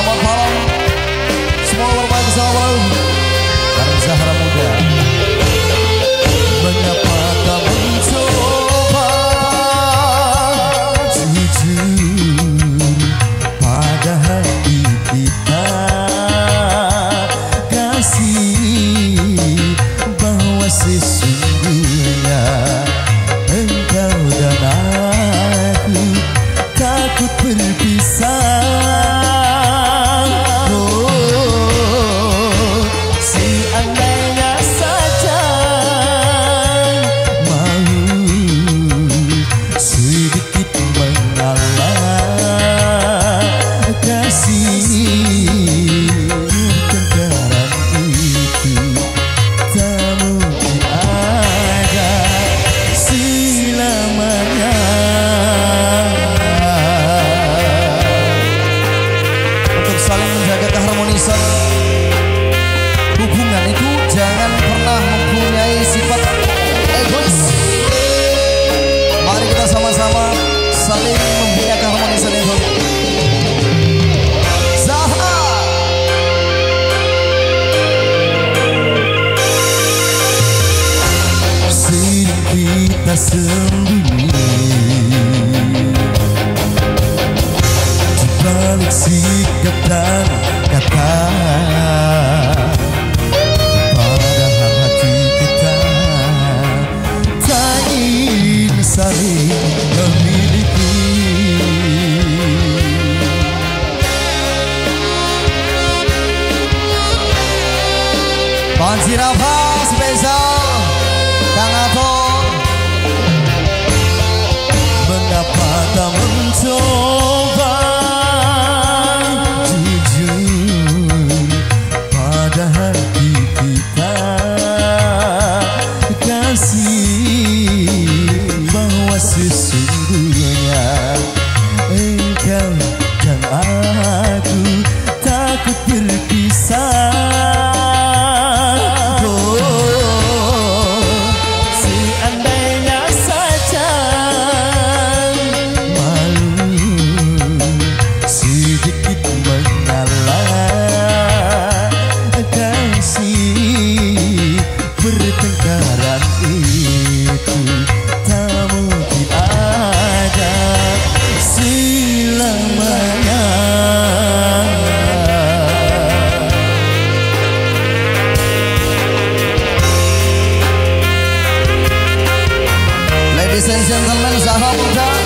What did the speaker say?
Smaller malam. Semua berbaik. punya sifat egois é Mari kita sama-sama saling membina keharmonisan yang Kita sembunyi Di balik sikap dan catar Pansi Rafa spesial Ladies and gentlemen, sahabat muda